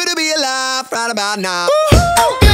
good to be alive right about now. Good,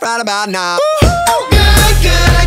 right about now. Ooh, good, good.